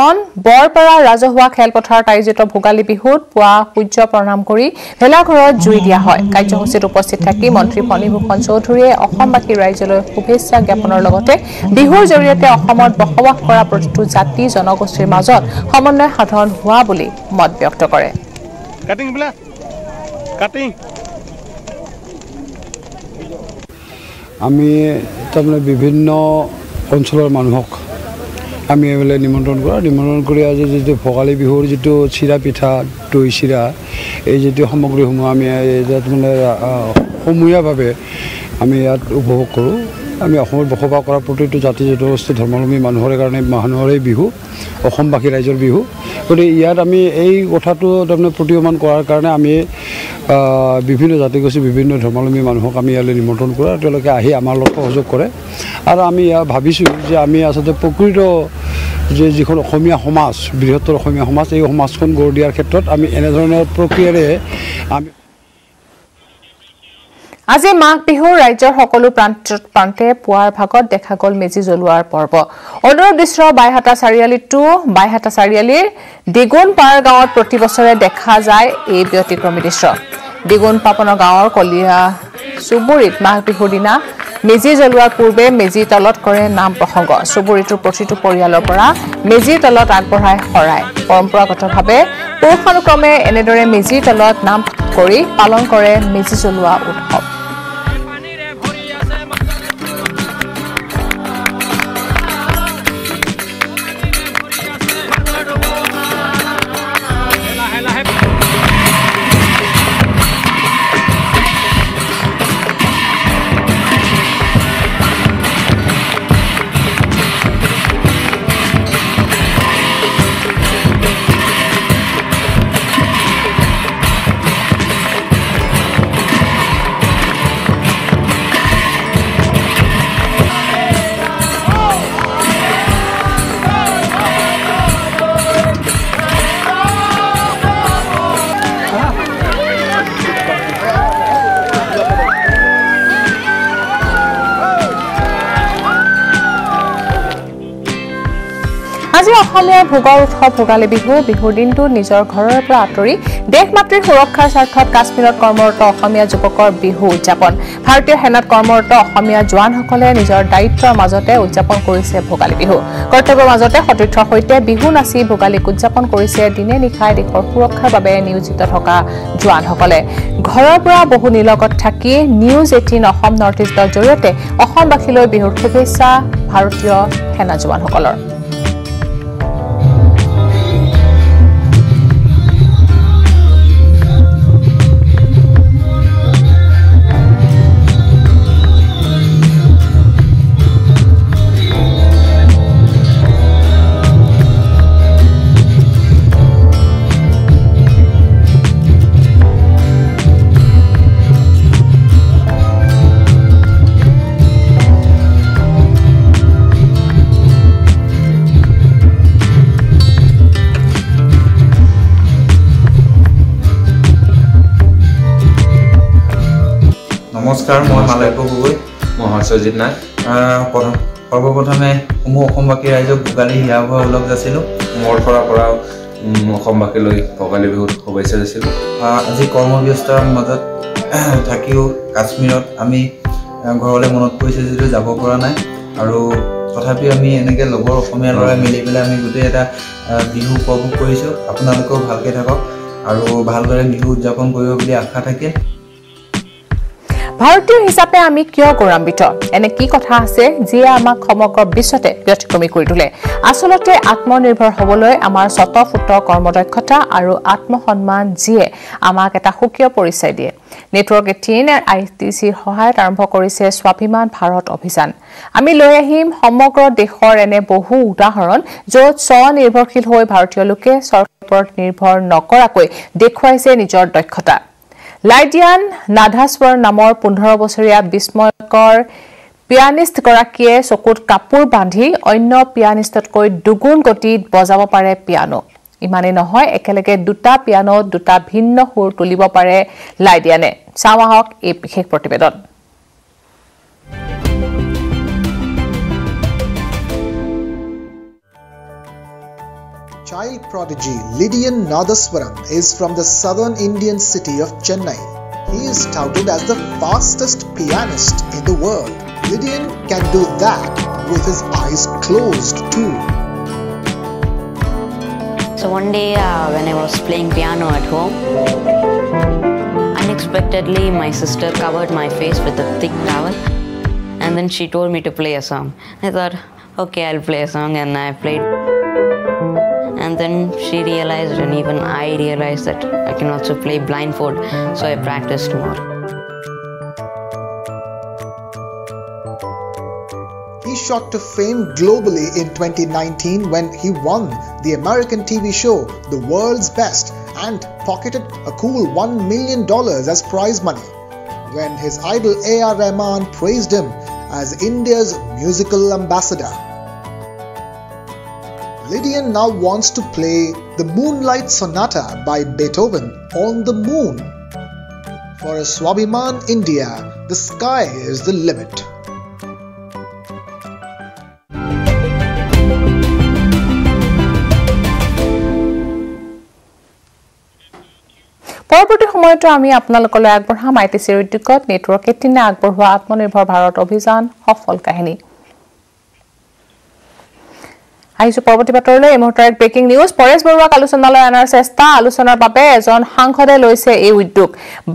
বৰপাৰা ৰাজহুৱা খেলপথাৰত আয়োজিত ভোগালী বিহুত পুৱা সূৰ্য প্ৰণাম কৰি ভেলাঘৰত জুই দিয়া হয়। কাৰ্যসূচীত উপস্থিত থাকি মন্ত্ৰী ফণীভূষণ চৌধুৰীয়ে অসমবাসী ৰাইজলৈ শুভেচ্ছা জ্ঞাপনৰ লগতে বিহুৰ জৰিয়তে অসমত বসবাস কৰা প্ৰতিটো জাতি জনগোষ্ঠীৰ মাজত সমন্বয় সাধন হোৱা বুলি মত ব্যক্ত কৰে। কাটিং বোলা। কাটিং আমি তাৰমানে বিভিন্ন অঞ্চলৰ মানুহক আমি এইবিলাক নিমন্ত্ৰণ কৰা। নিমন্ত্ৰণ কৰি আজি যিটো ভোগালী বিহুৰ যিটো চিৰা পিঠা দৈ চিৰা এই যিটো সামগ্ৰীসমূহ আমি মানে সমূহীয়াভাৱে আমি ইয়াত উপভোগ কৰোঁ। আমি অসমত বসবাস কৰা প্ৰতিটো জাতি জনগোষ্ঠী ধৰ্মাৱলম্বী মানুহৰ কাৰণে মানুহৰে বিহু অসমবাসী ৰাইজৰ বিহু। গতিকে ইয়াত আমি এই কথাটো তাৰমানে প্ৰতীয়মান কৰাৰ কাৰণে আমি বিভিন্ন জাতিগোষ্ঠী বিভিন্ন ধৰ্মাৱলম্বী মানুহক আমি ইয়ালৈ নিমন্ত্ৰণ কৰোঁ। তেওঁলোকে আহি আমাৰ লগত সহযোগ কৰে। আৰু আমি ভাবিছোঁ যে আমি আচলতে প্ৰকৃত যে যিখন অসমীয়া সমাজ বৃহত্তৰ অসমীয়া সমাজ এই সমাজখন গঢ় দিয়াৰ ক্ষেত্ৰত আমি এনেধৰণৰ প্ৰক্ৰিয়াৰে আমি আজি মাঘ বিহুৰ ৰাজ্যৰ সকলো প্ৰান্ত প্ৰান্তে পুৱাৰ ভাগত দেখা গ'ল মেজি জ্বলোৱাৰ পৰ্ব। অনুৰূপ দৃশ্য বাইহাটা চাৰিআলিতো বাইহাটা চাৰিআলিৰ দ্বিগুণ পাৰ গাঁৱত প্ৰতি বছৰে দেখা যায় এই ব্যতিক্ৰমী দৃশ্য। দ্বিগুণ পাপনৰ গাঁৱৰ কলীয়া চুবুৰীত মাঘ বিহুৰ দিনা মেজি জ্বলোৱাৰ পূৰ্বে মেজিৰ তলত কৰে নাম প্ৰসংগ। চুবুৰীটোৰ প্ৰতিটো পৰিয়ালৰ পৰা মেজিৰ তলত আগবঢ়াই শৰাই। পৰম্পৰাগতভাৱে পুৰুষানুক্ৰমে এনেদৰে মেজিৰ তলত নাম কৰি পালন কৰে মেজি জ্বলোৱা উৎসৱ। অসমীয়াৰ ভোগৰ উৎসৱ ভোগালী বিহু বিহুৰ দিনটো নিজৰ ঘৰৰ পৰা আঁতৰি দেশ মাতৃৰ সুৰক্ষাৰ স্বাৰ্থত কাশ্মীৰত কৰ্মৰত অসমীয়া যুৱকৰ বিহু উদযাপন। ভাৰতীয় সেনাত কৰ্মৰত অসমীয়া জোৱানসকলে নিজৰ দায়িত্বৰ মাজতে উদযাপন কৰিছে ভোগালী বিহু। কৰ্তব্যৰ মাজতে সতীৰ্থৰ সৈতে বিহু নাচি ভোগালীক উদযাপন কৰিছে দিনে নিশাই দেশৰ সুৰক্ষাৰ বাবে নিয়োজিত থকা জোৱানসকলে। ঘৰৰ পৰা বহু নিলগত থাকি নিউজ এইটিন অসম নৰ্থ ইষ্টৰ জৰিয়তে অসমবাসীলৈ বিহুৰ শুভেচ্ছা ভাৰতীয় সেনা জোৱানসকলৰ। নমস্কাৰ মই মালব্য গগৈ। মই হৰ্ষজিৎ নাথ। প্ৰথম সৰ্বপ্ৰথমে সমূহ অসমবাসী ৰাইজক ভোগালী হিয়া ভুৱা ওলগ যাচিলোঁ মোৰ পৰা পৰা অসমবাসীলৈ ভোগালী বিহুত শুভেচ্ছা দিছিলোঁ আজি কৰ্মব্যস্তৰ মাজত থাকিও কাশ্মীৰত আমি ঘৰলৈ মনত পৰিছে যদিও যাব পৰা নাই। আৰু তথাপিও আমি এনেকৈ লগৰ অসমীয়া ল'ৰাই মিলি পেলাই আমি গোটেই এটা বিহু উপভোগ কৰিছোঁ। আপোনালোকেও ভালকৈ থাকক। আৰু ভালদৰে বিহু উদযাপন কৰিব বুলি আশা থাকিল ভাৰতীয় হিচাপে আমি কিয় গৌৰৱান্বিত এনে কি কথা আছে যিয়ে আমাক সমগ্ৰ বিশ্বতে ব্যতিক্ৰমী কৰি তোলে? আচলতে আত্মনিৰ্ভৰ হবলৈ আমাৰ স্বতঃফুট কৰ্মদক্ষতা আৰু আত্মসন্মান যিয়ে আমাক এটা সুকীয় পৰিচয় দিয়ে। নেটৱৰ্ক এইটিন আই টি চিৰ সহায়ত আৰম্ভ কৰিছে স্বাভিমান ভাৰত অভিযান। আমি লৈ আহিম সমগ্ৰ দেশৰ এনে বহু উদাহৰণ য'ত স্বনিৰ্ভৰশীল হৈ ভাৰতীয় লোকে চৰকাৰৰ ওপৰত নিৰ্ভৰ নকৰাকৈ দেখুৱাইছে নিজৰ দক্ষতা। লাইডিয়ান নাধাস্বৰ নামৰ পোন্ধৰ বছৰীয়া বিস্ময়কৰ পিয়ানিষ্টগৰাকীয়ে চকুত কাপোৰ বান্ধি অন্য পিয়ানিষ্টতকৈ দুগুণ গতিত বজাব পাৰে পিয়ানো। ইমানেই নহয় একেলগে দুটা পিয়ানোত দুটা ভিন্ন সুৰ তুলিব পাৰে লাইডিয়ানে। চাওঁ আহক এই বিশেষ প্ৰতিবেদন। Child prodigy Lydian Nadaswaram is from the southern Indian city of Chennai. He is touted as the fastest pianist in the world. Lydian can do that with his eyes closed too. So one day uh, when I was playing piano at home, unexpectedly my sister covered my face with a thick towel and then she told me to play a song. I thought, okay, I'll play a song and I played. And then she realized and even I realized that I can also play blindfold, so I practiced more. He shot to fame globally in 2019 when he won the American TV show The World's Best and pocketed a cool $1 million as prize money. When his idol A.R. Rahman praised him as India's musical ambassador. Lydian now wants to play the Moonlight Sonata by Beethoven on the moon. For a Swabiman India, the sky is the limit. পৰৱৰ্তী সময়তো আমি আপোনালোকলৈ আগবঢ়াম I T চিৰ উদ্যোগত network এইটিনে আগবঢ়োৱা আত্মনিৰ্ভৰ ভাৰত অভিযান সফল কাহিনী আহিছো পৰৱৰ্তী বাতৰিলৈ এই মুহূৰ্তৰ এক ব্ৰেকিং নিউজ পৰেশ বৰুৱাক আলোচনালৈ অনাৰ চেষ্টা আলোচনাৰ বাবে এজন সাংসদে লৈছে এই উদ্যোগ।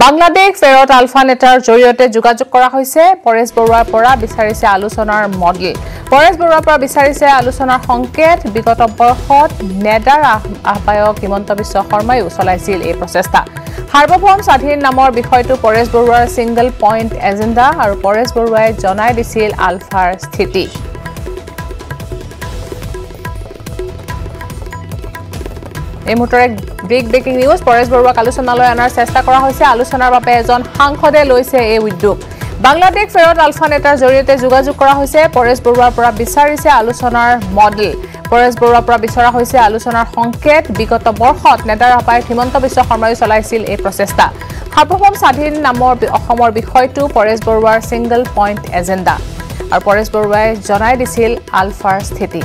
বাংলাদেশ ফেৰত আলফা নেতাৰ জৰিয়তে যোগাযোগ কৰা হৈছে পৰেশ বৰুৱাৰ পৰা বিচাৰিছে আলোচনাৰ মডেল। পৰেশ বৰুৱাৰ পৰা বিচাৰিছে আলোচনাৰ সংকেত বিগত বৰ্ষত নেডাৰ আহ- আহ্বায়ক হিমন্ত বিশ্ব শৰ্মায়ো চলাইছিল এই প্ৰচেষ্টা। সাৰ্বভৌম স্বাধীন নামৰ বিষয়টো পৰেশ বৰুৱাৰ ছিংগল পইণ্ট এজেণ্ডা আৰু পৰেশ বৰুৱাই জনাই দিছিল আলফাৰ স্থিতি। এই মুহূৰ্তৰ বিগ ব্ৰেকিং নিউজ পৰেশ বৰুৱাক আলোচনালৈ অনাৰ চেষ্টা কৰা হৈছে। আলোচনাৰ বাবে এজন সাংসদে লৈছে এই উদ্যোগ। বাংলাদেশ ফেৰত আলফা নেতাৰ জৰিয়তে যোগাযোগ কৰা হৈছে। পৰেশ বৰুৱাৰ পৰা বিচাৰিছে আলোচনাৰ মডেল পৰেশ বৰুৱাৰ পৰা বিচৰা হৈছে আলোচনাৰ সংকেত। বিগত বৰ্ষত নেতাৰ আহ্বায়ক হিমন্ত বিশ্ব শৰ্মায়ো চলাইছিল এই প্ৰচেষ্টা। সাৰ্বভৌম স্বাধীন নামৰ অসমৰ বিষয়টো পৰেশ বৰুৱাৰ ছিংগল পইণ্ট এজেণ্ডা আৰু পৰেশ বৰুৱাই জনাই দিছিল আলফাৰ স্থিতি।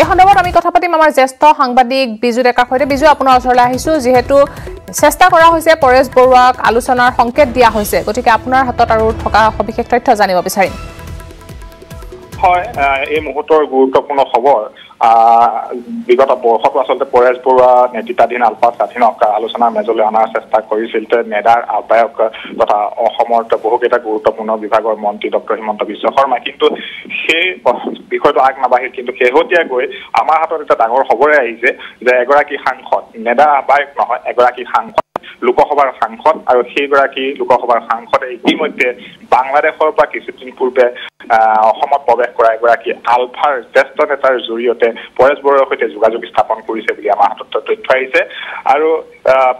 এই সন্দৰ্ভত আমি কথা পাতিম আমাৰ জ্যেষ্ঠ সাংবাদিক বিজু ডেকাৰ সৈতে। বিজু আপোনাৰ ওচৰলৈ আহিছো যিহেতু চেষ্টা কৰা হৈছে পৰেশ বৰুৱাক আলোচনাৰ সংকেত দিয়া হৈছে। গতিকে আপোনাৰ হাতত আৰু থকা সবিশেষ তথ্য জানিব বিচাৰিম। হয় এই মুহূৰ্তৰ গুৰুত্বপূৰ্ণ খবৰ। বিগত বৰ্ষতো আচলতে পৰেশ বৰুৱা নেতৃত্বাধীন আলফা স্বাধীনক আলোচনাৰ মেজলৈ অনাৰ চেষ্টা কৰিছিল। নেডাৰ আহ্বায়ক তথা অসমৰ বহুকেইটা গুৰুত্বপূৰ্ণ বিভাগৰ মন্ত্ৰী ডক্টৰ হিমন্ত বিশ্ব শৰ্মা কিন্তু সেই বিষয়টো আগ নাবাঢ়িল। কিন্তু শেহতীয়াকৈ আমাৰ হাতত এটা ডাঙৰ খবৰে আহিছে যে এগৰাকী সাংসদ নেডাৰ আহ্বায়ক নহয় এগৰাকী সাংসদ। লোকসভাৰ সাংসদ আৰু সেইগৰাকী লোকসভাৰ সাংসদে ইতিমধ্যে বাংলাদেশৰ পৰা কিছুদিন পূৰ্বে অসমত প্ৰৱেশ কৰা এগৰাকী আলফাৰ জ্যেষ্ঠ নেতাৰ জৰিয়তে পৰেশ বৰুৱাৰ সৈতে যোগাযোগ স্থাপন কৰিছে বুলি আমাৰ হাতত তথ্য আহিছে। আৰু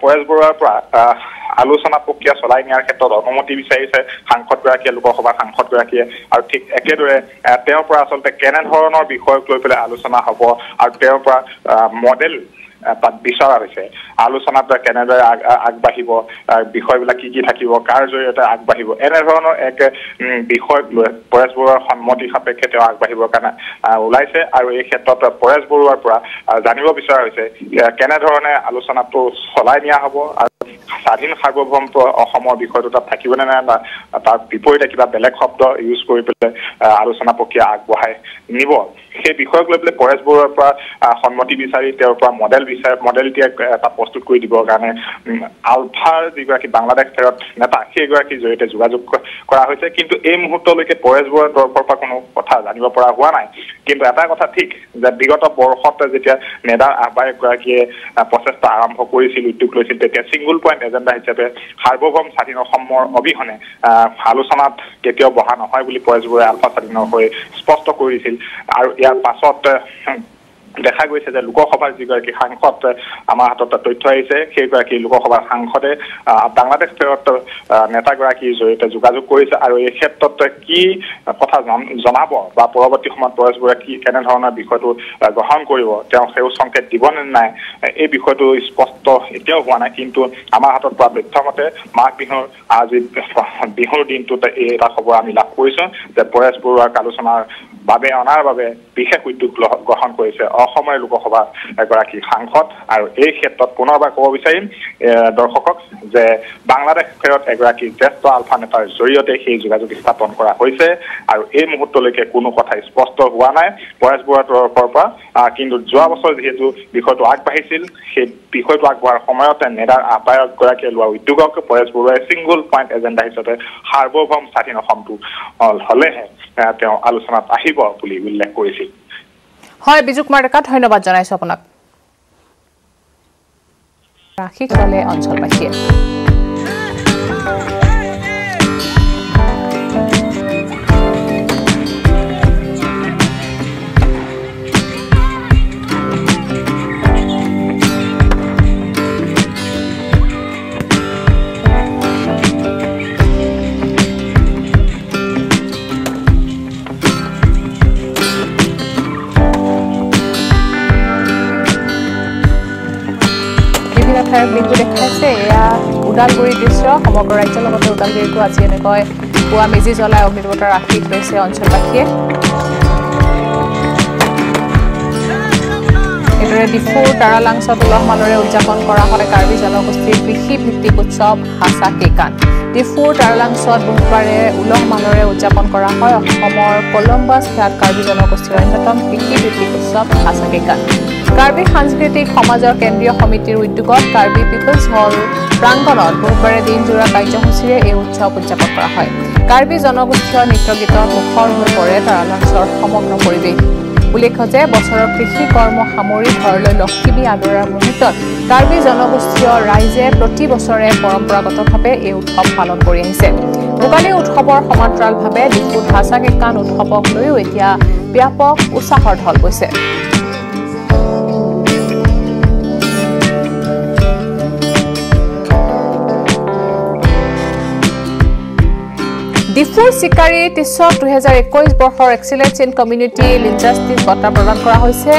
পৰেশ বৰুৱাৰ পৰা আলোচনা প্ৰক্ৰিয়া চলাই নিয়াৰ ক্ষেত্ৰত অনুমতি বিচাৰিছে সাংসদগৰাকীয়ে লোকসভাৰ সাংসদগৰাকীয়ে। আৰু ঠিক একেদৰে তেওঁৰ পৰা আচলতে কেনেধৰণৰ বিষয়ক লৈ পেলাই আলোচনা হ'ব আৰু তেওঁৰ পৰা মডেল তাত বিচৰা হৈছে। আলোচনাত কেনেদৰে আগ- আগ- আগবাঢ়িব বিষয়বিলাক কি কি থাকিব কাৰ জৰিয়তে আগবাঢ়িব এনেধৰণৰ এক বিষয়ক লৈ পৰেশ বৰুৱাৰ সন্মতি সাপেক্ষে তেওঁ আগবাঢ়িবৰ কাৰণে ওলাইছে আৰু এই ক্ষেত্ৰত পৰেশ বৰুৱাৰ পৰা জানিব বিচৰা হৈছে কেনেধৰণে আলোচনাটো চলাই নিয়া হ'ব আৰু স্বাধীন সাৰ্বভৌমত্ব অসমৰ বিষয়টো তাত থাকিবনে নাই তাৰ বিপৰীতে কিবা বেলেগ শব্দ ইউজ কৰি পেলাই আলোচনা প্ৰক্ৰিয়া আগবঢ়াই নিব। সেই বিষয়ক লৈ পেলাই পৰেশ বৰুৱাৰ পৰা সন্মতি বিচাৰি তেওঁৰ পৰা মডেল বিচাৰ মডেল এতিয়া এটা প্ৰস্তুত কৰি দিবৰ কাৰণে। আলফাৰ যিগৰাকী বাংলাদেশ ফেৰত নেতা সেইগৰাকীৰ জৰিয়তে যোগাযোগ কৰা হৈছে। কিন্তু এই মুহূৰ্তলৈকে পৰেশ বৰুৱাৰ তৰফৰ পৰা কোনো কথা জানিব পৰা হোৱা নাই। কিন্তু এটা কথা ঠিক যে বিগত বৰ্ষত যেতিয়া নেডাৰ আহ্বায়কগৰাকীয়ে আহ, প্ৰচেষ্টা আৰম্ভ কৰিছিল উদ্যোগ লৈছিল তেতিয়া ছিংগুল পইণ্ট এজেণ্ডা হিচাপে সাৰ্বভৌম স্বাধীন অসমৰ অবিহনে আলোচনাত কেতিয়াও বহা নহয় বুলি পৰেশ বৰুৱাই আলফা স্বাধীনৰ হৈ স্পষ্ট কৰি দিছিল আৰু ইয়াৰ পাছত দেখা গৈছে যে লোকসভাৰ যিগৰাকী সাংসদ আমাৰ হাতত তথ্য আহিছে সেইগৰাকী লোকসভাৰ সাংসদে বাংলাদেশ ফেৰত নেতাগৰাকীৰ জৰিয়তে যোগাযোগ কৰিছে আৰু এই ক্ষেত্ৰত কি কথা জন- জনাব বা পৰৱৰ্তী সময়ত পৰেশ বৰুৱাই কি কেনেধৰণৰ বিষয়টো গ্ৰহণ কৰিব তেওঁ সেউজ সংকেত দিব নে নাই এই বিষয়টো স্পষ্ট এতিয়াও হোৱা নাই কিন্তু আমাৰ হাতত পোৱা তথ্য মতে মাঘ বিহুৰ আজি বিহুৰ দিনটোত এই এটা খবৰ আমি লাভ কৰিছো যে পৰেশ বৰুৱাক আলোচনাৰ বাবে অনাৰ বাবে বিশেষ উদ্যোগ গ্ৰহ- গ্ৰহণ কৰিছে অসমৰ লোকসভা এগৰাকী সাংসদ। আৰু এই ক্ষেত্ৰত পুনৰবাৰ ক'ব বিচাৰিম দৰ্শকক যে বাংলাদেশ ফেৰত এগৰাকী জ্যেষ্ঠ আলফা নেতাৰ জৰিয়তে সেই যোগাযোগ স্থাপন কৰা হৈছে। আৰু এই মুহূৰ্তলৈকে কোনো কথা স্পষ্ট হোৱা নাই। পৰেশ বৰুৱাৰ তৰফৰ পৰা কিন্তু যোৱা বছৰ যিহেতু বিষয়টো আগবাঢ়িছিল সেই বিষয়টো আগবঢ়াৰ সময়তে নেডাৰ আহ্বায়কগৰাকীয়ে লোৱা উদ্যোগক পৰেশ বৰুৱাই ছিংগুল পইণ্ট এজেণ্ডা হিচাপে সাৰ্বভৌম স্বাধীন অসমটো হলেহে তেওঁ আলোচনাত আহিব বুলি উল্লেখ কৰিছিল। হয় বিজু কুমাৰ ডেকা ধন্যবাদ জনাইছো আপোনাক। ৰাশি চলে অঞ্চলবাসীয়ে। ঠাইৰ বিহু দেখাইছে এয়া ওদালগুৰিৰ দৃশ্য। সমগ্ৰ ৰাজ্যৰ লগতে ওদালগুৰিতো আজি এনেকৈ পুৱা মেজি জ্বলাই অগ্নিদেৱতাৰ আশীষ লৈছে অঞ্চলবাসীয়ে। এইদৰে ডিফুৰ তাৰালাংচত উলহ মালৰে উদযাপন কৰা হয় কাৰ্বি জনগোষ্ঠীৰ কৃষিভিত্তিক উৎসৱ হাচা কেকান ডিফুৰ তাৰালাংচত বুধবাৰে উলহ মালৰে উদযাপন কৰা হয়। অসমৰ কলম্বাছ খ্যাত কাৰ্বি জনগোষ্ঠীৰ অন্যতম কৃষিভিত্তিক উৎসৱ হাচা কেকান কাৰ্বি সাংস্কৃতিক সমাজৰ কেন্দ্ৰীয় সমিতিৰ উদ্যোগত কাৰ্বি পিপলছ হল প্ৰাংগণত বুধবাৰে দিনজোৰা কাৰ্যসূচীৰে এই উৎসৱ উদযাপন কৰা হয়। কাৰ্বি জনগোষ্ঠীয় নৃত্য গীতত মুখৰ হৈ পৰে তাৰালাংচৰ সমগ্ৰ পৰিৱেশ। উল্লেখ্য যে বছৰৰ কৃষি কৰ্ম সামৰি ঘৰলৈ লক্ষ্মী আদৰাৰ মুহূৰ্তত কাৰ্বি জনগোষ্ঠীয় ৰাইজে প্ৰতি বছৰে পৰম্পৰাগতভাৱে এই উৎসৱ পালন কৰি আহিছে। ভোগালী উৎসৱৰ সমান্তৰালভাৱে ডিপুত হাচা কেকান উৎসৱক লৈও এতিয়া ব্যাপক উৎসাহৰ ঢল গৈছে ডিফুৰ চিকাৰী টিছক দুহেজাৰ একৈছ বৰ্ষৰ এক্সিলেঞ্চ ইন কমিউনিটি লিঞ্জাষ্টিছ বঁটা প্ৰদান কৰা হৈছে।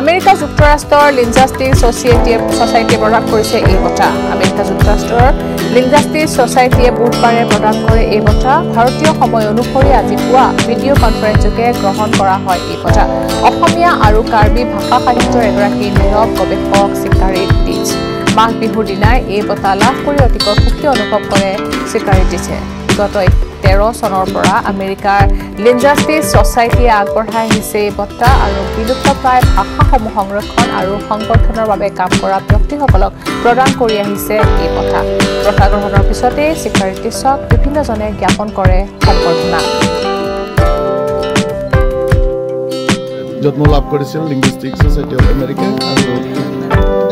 আমেৰিকা যুক্তৰাষ্ট্ৰৰ লিঞ্জাষ্টিছ ছ'চিয়েটিয়ে ছ'চাইটিয়ে প্ৰদান কৰিছে এই বঁটা। আমেৰিকা যুক্তৰাষ্ট্ৰৰ লিঞ্জাষ্টিছ ছ'চাইটিয়ে বুধবাৰে প্ৰদান কৰে এই বঁটা। ভাৰতীয় সময় অনুসৰি আজি পুৱা ভিডিঅ' কনফাৰেন্সযোগে গ্ৰহণ কৰা হয় এই বঁটা। অসমীয়া আৰু কাৰ্বি ভাষা সাহিত্যৰ এগৰাকী নীৰৱ গৱেষক চিকাৰী টিছ মাঘ বিহুৰ দিনাই এই বঁটা লাভ কৰি অতিকৈ সুখী অনুভৱ কৰে চিকাৰী টিছে বিগত তেৰ চনৰ পৰা আমেৰিকাৰ লিঞ্জাষ্টিছ ছ'চাইটিয়ে আগবঢ়াই আহিছে এই বঁটা আৰু বিলুপ্তপ্ৰায় ভাষাসমূহ সংৰক্ষণ আৰু সংবৰ্ধনৰ বাবে কাম কৰা ব্যক্তিসকলক প্ৰদান কৰি আহিছে এই বঁটা। বঁটা গ্ৰহণৰ পিছতেই চিকাৰিটিছক বিভিন্নজনে জ্ঞাপন কৰে সম্বৰ্ধনা জন্ম লাভ কৰিছিল লিংগুইষ্টিক ছ'চাইটি অফ আমেৰিকা আৰু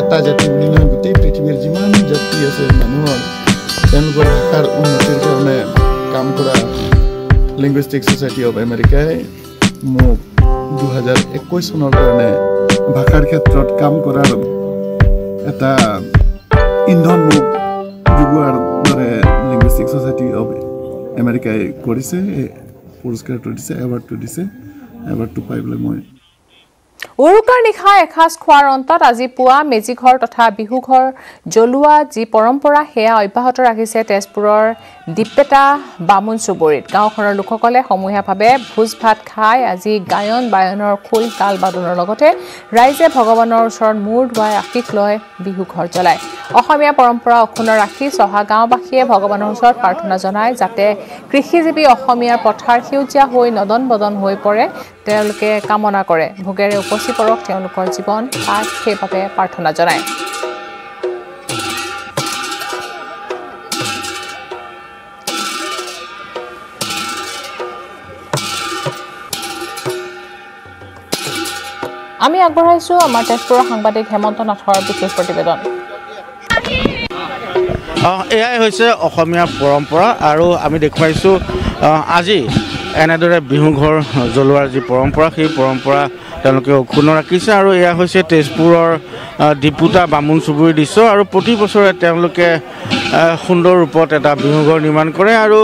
এটা জাতি বুলি নহয় গোটেই পৃথিৱীৰ যিমান জাতি আছে মানুহৰ তেওঁলোকৰ ভাষাৰ উন্নতিৰ কাৰণে কাম কৰা লিংগুইষ্টিক ছ'চাইটি অফ আমেৰিকাই মোক দুহেজাৰ একৈছ চনৰ কাৰণে ভাষাৰ ক্ষেত্ৰত কাম কৰাৰ এটা ইন্ধন মোক যোগোৱাৰ দৰে লিংগুইষ্টিক ছ'চাইটি অফ আমেৰিকাই কৰিছে পুৰস্কাৰটো দিছে এৱাৰ্ডটো দিছে এৱাৰ্ডটো পাই পেলাই মই উৰুকাৰ নিশা এসাঁজ খোৱাৰ অন্তত আজি পুৱা মেজিঘৰ তথা বিহুঘৰ জ্বলোৱা যি পৰম্পৰা সেয়া অব্যাহত ৰাখিছে তেজপুৰৰ দীপেটা বামুণ চুবুৰীত গাঁওখনৰ লোকসকলে সমূহীয়াভাৱে ভোজ ভাত খাই আজি গায়ন বায়নৰ খোল তাল বাদনৰ লগতে ৰাইজে ভগৱানৰ ওচৰত মূৰ ধুৱাই আশীষ লয় বিহুঘৰ জ্বলায় অসমীয়া পৰম্পৰা অক্ষুণ্ণ ৰাখি চহা গাঁওবাসীয়ে ভগৱানৰ ওচৰত প্ৰাৰ্থনা জনায় যাতে কৃষিজীৱী অসমীয়াৰ পথাৰ সেউজীয়া হৈ নদন বদন হৈ পৰে। তেওঁলোকে কামনা কৰে। ভোগেৰে উপচি পৰক তেওঁলোকৰ জীৱন তাক সেইবাবে প্ৰাৰ্থনা জনায়। আমি আগবঢ়াইছো আমাৰ তেজপুৰৰ সাংবাদিক হেমন্ত নাথৰ বিশেষ প্ৰতিবেদন। এয়াই হৈছে অসমীয়া পৰম্পৰা আৰু আমি দেখুৱাইছোঁ আজি এনেদৰে বিহু ঘৰ জ্বলোৱাৰ যি পৰম্পৰা সেই পৰম্পৰা তেওঁলোকে অক্ষুণ্ণ ৰাখিছে আৰু এয়া হৈছে তেজপুৰৰ ডিপুতা বামুণ চুবুৰীৰ দৃশ্য আৰু প্ৰতি বছৰে তেওঁলোকে সুন্দৰ ৰূপত এটা বিহু ঘৰ নিৰ্মাণ কৰে আৰু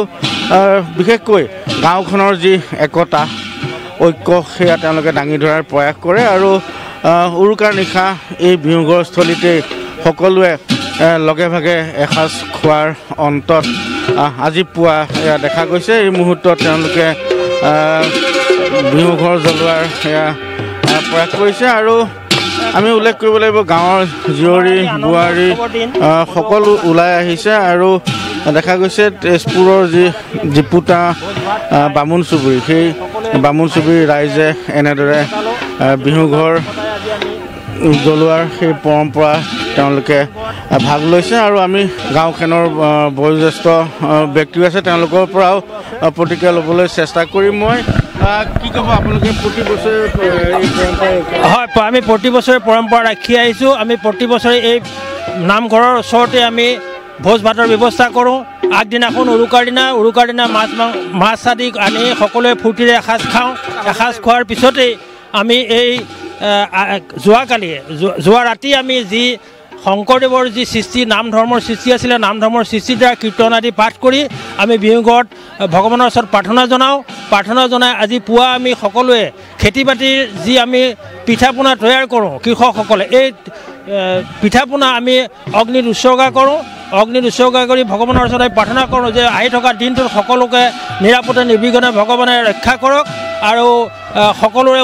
বিশেষকৈ গাঁওখনৰ যি একতা ঐক্য সেয়া তেওঁলোকে দাঙি ধৰাৰ প্ৰয়াস কৰে আৰু উৰুকাৰ নিশা এই বিহুঘৰস্থলীতেই সকলোৱে লগে ভাগে এসাঁজ খোৱাৰ অন্তত আজি পুৱা এয়া দেখা গৈছে। এই মুহূৰ্তত তেওঁলোকে আহ, বিহুঘৰ জ্বলোৱাৰ এয়া প্ৰয়াস কৰিছে আৰু আমি উল্লেখ কৰিব লাগিব গাঁৱৰ জীয়ৰী বোৱাৰী সকলো ওলাই আহিছে আৰু দেখা গৈছে তেজপুৰৰ যি আহ, বামুণ চুবুৰী। সেই বামুণ চুবুৰী ৰাইজে এনেদৰে বিহুঘৰ জ্বলোৱাৰ সেই পৰম্পৰা তেওঁলোকে ভাগ লৈছে আৰু আমি গাঁওখনৰ বয়োজ্যেষ্ঠ ব্যক্তিও আছে তেওঁলোকৰ পৰাও প্ৰতিক্ৰিয়া ল'বলৈ চেষ্টা কৰিম মই। কি ক'ব আপোনালোকে প্ৰতি বছৰে হয় আমি প্ৰতি বছৰে পৰম্পৰা ৰাখি আহিছোঁ। আমি প্ৰতি বছৰে এই নামঘৰৰ ওচৰতে আমি ভোজ ভাতৰ ব্যৱস্থা কৰোঁ। আগদিনাখন উৰুকাৰ দিনা উৰুকাৰ দিনা মাছ মাছ আদি আনি সকলোৱে ফূৰ্তিৰে এসাঁজ খাওঁ। এসাঁজ খোৱাৰ পিছতেই আমি এই যোৱাকালি যোৱা- ৰাতি আমি যি শংকৰদেৱৰ যি সৃষ্টি নাম ধৰ্মৰ সৃষ্টি আছিলে নাম ধৰ্মৰ সৃষ্টিৰ দ্বাৰা কীৰ্তন আদি পাঠ কৰি আমি বিহুঘৰত ভগৱানৰ ওচৰত প্ৰাৰ্থনা জনাওঁ। প্ৰাৰ্থনা জনাই আজি পুৱা আমি সকলোৱে খেতি বাতিৰ যি আমি পিঠা পনা তৈয়াৰ কৰোঁ কৃষকসকলে এই পিঠা পনা আমি অগ্নিত উৎসৰ্গা কৰোঁ। অগ্নিত উৎসৰ্গা কৰি ভগৱানৰ ওচৰত আমি প্ৰাৰ্থনা কৰোঁ যে আহি থকা দিনটোত সকলোকে নিৰাপদে নিৰ্বিঘ্নে ভগৱানে ৰক্ষা কৰক আৰু সকলোৰে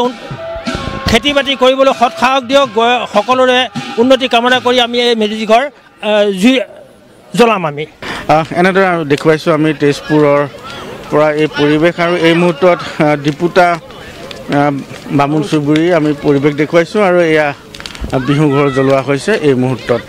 খেতি বাতি কৰিবলৈ সৎ সাহস দিয়ক সকলোৰে উন্নতি কামনা কৰি আমি এই মেজি ঘৰ আহ, জুই জ্বলাম আমি। এনেদৰে আমি দেখুৱাইছোঁ আমি তেজপুৰৰ পৰা এই পৰিৱেশ আৰু এই মুহূৰ্তত আহ, বামুণ চুবুৰী আমি পৰিৱেশ দেখুৱাইছোঁ আৰু এয়া বিহু ঘৰ জ্বলোৱা হৈছে এই মুহূৰ্তত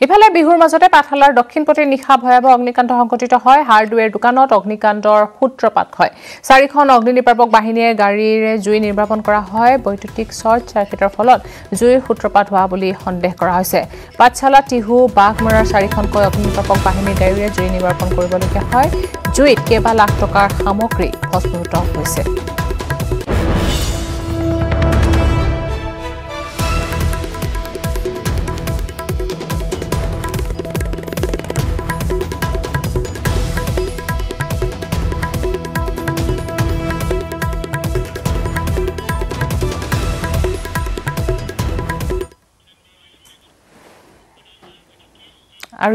ইফালে বিহুৰ মাজতে পাঠশালাৰ দক্ষিণপতি নিশা ভয়াৱহ অগ্নিকাণ্ড সংঘটিত হয়। হাৰ্ডৱেৰ দোকানত অগ্নিকাণ্ডৰ সূত্ৰপাত হয়। চাৰিখন অগ্নি নিৰ্বাপক বাহিনীয়ে গাড়ীৰে জুই নিৰ্বাপন কৰা হয়। বৈদ্যুতিক শ্বৰ্ট চাৰ্কিটৰ ফলত জুইৰ সূত্ৰপাত হোৱা বুলি সন্দেহ কৰা হৈছে। পাঠশালা টিহু বাঘমৰাৰ চাৰিখনকৈ অগ্নি নিৰ্বাপক বাহিনীৰ গাড়ীৰে জুই নিৰ্বাপন কৰিবলগীয়া হয়। জুইত কেইবা লাখ টকাৰ সামগ্ৰী ভস্মীভূত হৈছে।